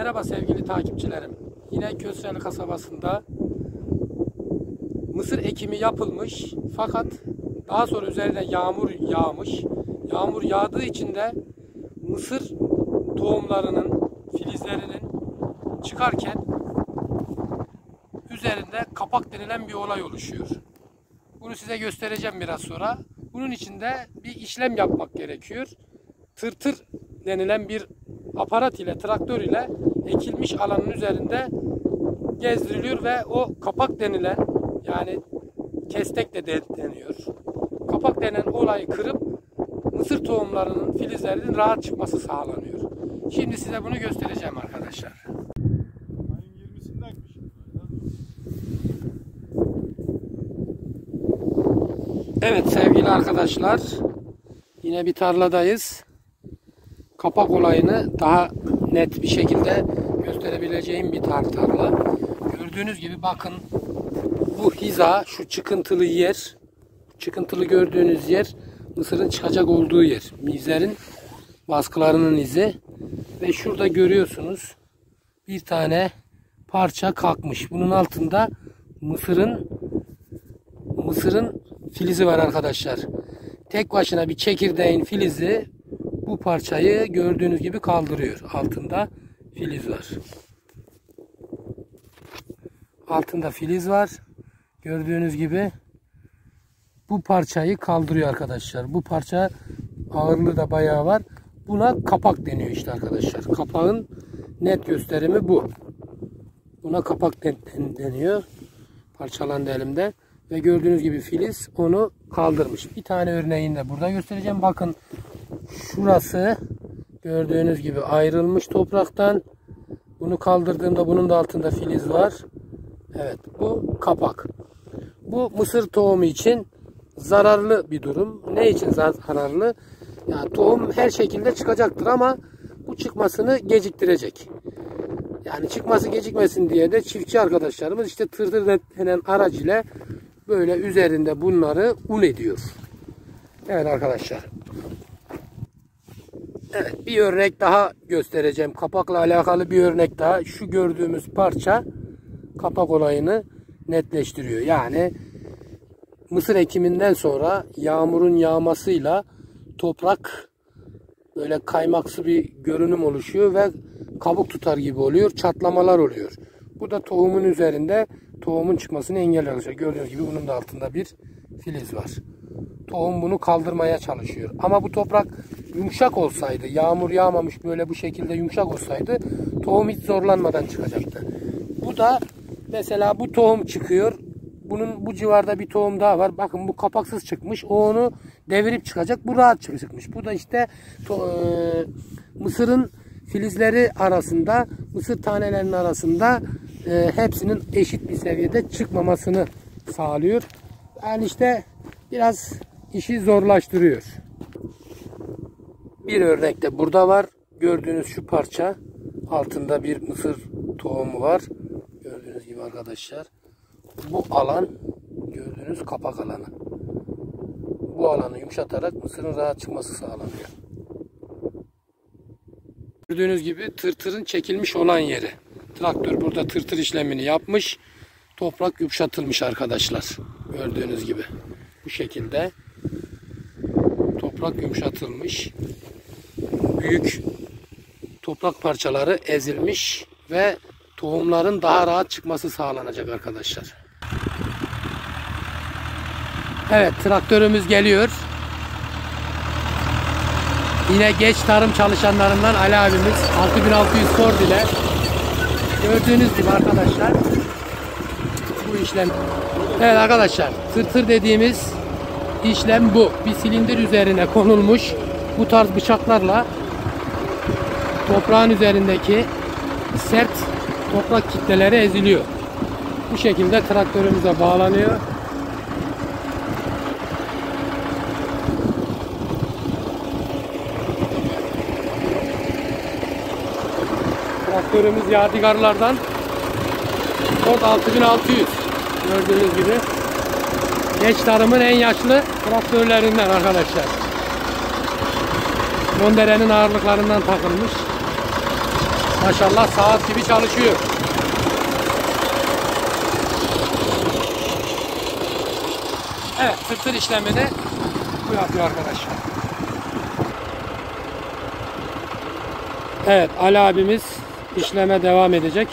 Merhaba sevgili takipçilerim. Yine Kösreli kasabasında mısır ekimi yapılmış fakat daha sonra üzerine yağmur yağmış. Yağmur yağdığı için de mısır tohumlarının, filizlerinin çıkarken üzerinde kapak denilen bir olay oluşuyor. Bunu size göstereceğim biraz sonra. Bunun için de bir işlem yapmak gerekiyor. Tırtır denilen bir aparat ile, traktör ile ekilmiş alanın üzerinde gezdiriliyor ve o kapak denilen yani kestek de deniyor. Kapak denen olayı kırıp mısır tohumlarının, filizlerinin rahat çıkması sağlanıyor. Şimdi size bunu göstereceğim arkadaşlar. Ayın 20'sinde ekmişim. Evet sevgili arkadaşlar yine bir tarladayız. Kapak olayını daha net bir şekilde gösterebileceğim bir tar tarla. Gördüğünüz gibi bakın bu hiza şu çıkıntılı yer çıkıntılı gördüğünüz yer mısırın çıkacak olduğu yer. Mizlerin baskılarının izi ve şurada görüyorsunuz bir tane parça kalkmış. Bunun altında mısırın mısırın filizi var arkadaşlar. Tek başına bir çekirdeğin filizi bu parçayı gördüğünüz gibi kaldırıyor. Altında filiz var. Altında filiz var. Gördüğünüz gibi bu parçayı kaldırıyor arkadaşlar. Bu parça ağırlığı da bayağı var. Buna kapak deniyor işte arkadaşlar. Kapağın net gösterimi bu. Buna kapak deniyor. Parçalandı elimde. Ve gördüğünüz gibi filiz onu kaldırmış. Bir tane örneğini de burada göstereceğim. Bakın şurası gördüğünüz gibi ayrılmış topraktan. Bunu kaldırdığımda bunun da altında filiz var. Evet bu kapak. Bu mısır tohumu için zararlı bir durum. Ne için zararlı? Yani tohum her şekilde çıkacaktır ama bu çıkmasını geciktirecek. Yani çıkması gecikmesin diye de çiftçi arkadaşlarımız işte tırtır denen araç ile böyle üzerinde bunları un ediyor. Evet arkadaşlar. Evet bir örnek daha göstereceğim. Kapakla alakalı bir örnek daha. Şu gördüğümüz parça kapak olayını netleştiriyor. Yani mısır ekiminden sonra yağmurun yağmasıyla toprak böyle kaymaksı bir görünüm oluşuyor ve kabuk tutar gibi oluyor. Çatlamalar oluyor. Bu da tohumun üzerinde tohumun çıkmasını engelliyor. Gördüğünüz gibi bunun da altında bir filiz var. Tohum bunu kaldırmaya çalışıyor. Ama bu toprak yumuşak olsaydı, yağmur yağmamış böyle bu şekilde yumuşak olsaydı tohum hiç zorlanmadan çıkacaktı. Bu da mesela bu tohum çıkıyor. Bunun bu civarda bir tohum daha var. Bakın bu kapaksız çıkmış. O onu devirip çıkacak. Bu rahat çıkmış. Bu da işte to, e, mısırın filizleri arasında, mısır tanelerinin arasında e, hepsinin eşit bir seviyede çıkmamasını sağlıyor. Yani işte biraz işi zorlaştırıyor. Bir örnek de burada var. Gördüğünüz şu parça altında bir mısır tohumu var. Gördüğünüz gibi arkadaşlar. Bu alan gördüğünüz kapak alanı. Bu alanı yumuşatarak mısırın rahat çıkması sağlanıyor. Gördüğünüz gibi tırtırın çekilmiş olan yeri. Traktör burada tırtır işlemini yapmış. Toprak yumuşatılmış arkadaşlar. Gördüğünüz gibi. Bu şekilde toprak yumuşatılmış. Büyük toprak parçaları ezilmiş ve tohumların daha rahat çıkması sağlanacak arkadaşlar. Evet traktörümüz geliyor. Yine geç tarım çalışanlarından Ali abimiz 6600 Ford ile gördüğünüz gibi arkadaşlar bu işlem Evet arkadaşlar tırtır dediğimiz işlem bu. Bir silindir üzerine konulmuş bu tarz bıçaklarla toprağın üzerindeki sert toprak kitleleri eziliyor. Bu şekilde traktörümüze bağlanıyor. Traktörümüz yadigarlardan Ford 6600 gördüğünüz gibi geç tarımın en yaşlı traktörlerinden arkadaşlar. Mondere'nin ağırlıklarından takılmış. Maşallah saat gibi çalışıyor. Evet tırtır işlemini bu yapıyor arkadaşlar. Evet Ali abimiz işleme devam edecek.